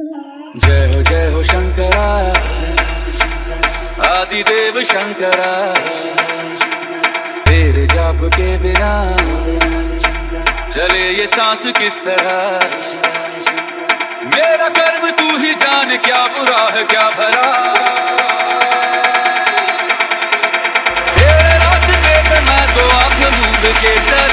जय हो जय हो शंकरा। आदि देव शंकरा। तेरे जाप के बिना चले ये सांस किस तरह? मेरा कर्म तू ही जान, क्या बुरा है, क्या भरा तेरे रास्ते पे मैं तो आप मूंद के चल